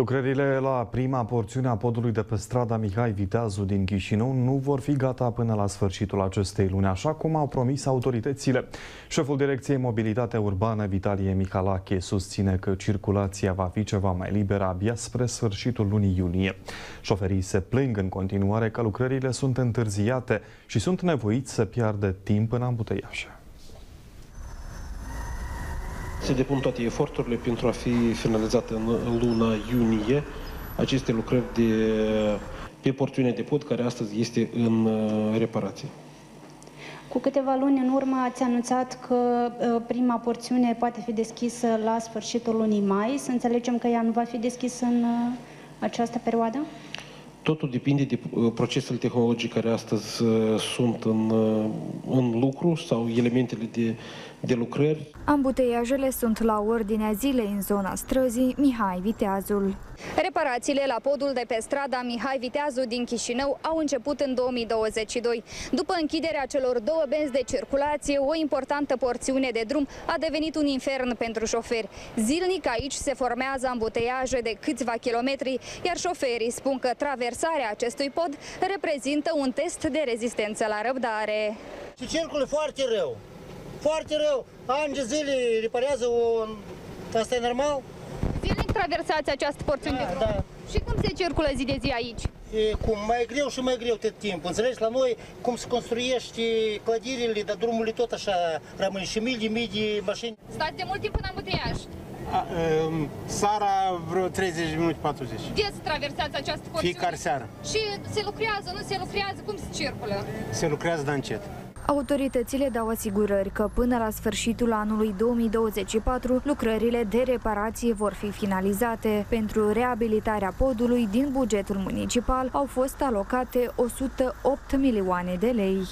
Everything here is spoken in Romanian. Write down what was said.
Lucrările la prima porțiune a podului de pe strada Mihai Viteazu din Chișinău nu vor fi gata până la sfârșitul acestei luni, așa cum au promis autoritățile. Șeful Direcției Mobilitate Urbană, Vitalie Mihalache, susține că circulația va fi ceva mai liberă abia spre sfârșitul lunii iunie. Șoferii se plâng în continuare că lucrările sunt întârziate și sunt nevoiți să piardă timp în ambuteiaje. Se depun toate eforturile pentru a fi finalizate în, în luna iunie aceste lucrări de, pe porțiunea de pod care astăzi este în uh, reparație. Cu câteva luni în urmă ați anunțat că uh, prima porțiune poate fi deschisă la sfârșitul lunii mai. Să înțelegem că ea nu va fi deschisă în uh, această perioadă? Totul depinde de procesele tehnologice care astăzi sunt în, în lucru sau elementele de, de lucrări. Ambuteiajele sunt la ordinea zilei în zona străzii Mihai Viteazul. Reparațiile la podul de pe strada Mihai Viteazu din Chișinău au început în 2022. După închiderea celor două benzi de circulație, o importantă porțiune de drum a devenit un infern pentru șoferi. Zilnic aici se formează ambuteiaje de câțiva kilometri, iar șoferii spun că traversarea acestui pod reprezintă un test de rezistență la răbdare. Și circulă foarte rău. Foarte rău. Ani de zile reparează o... Asta e normal? Zilnic traversați această porțiune Da, de drum. da. Și cum se circulă zi de zi aici? E cum mai greu și mai greu tot timpul. Înțelegi? La noi cum se construiește clădirile, dar drumurile tot așa rămân și mii de mii de mașini. Stați de mult timp în ambuteiaj. A, um, Sara vreo 30 de minute 40. Des traversați această porțiune. Fiecare seară. Și se lucrează, nu se lucrează, cum se circulă? Se lucrează, dar încet. Autoritățile dau asigurări că până la sfârșitul anului 2024 lucrările de reparație vor fi finalizate. Pentru reabilitarea podului din bugetul municipal au fost alocate 108 milioane de lei.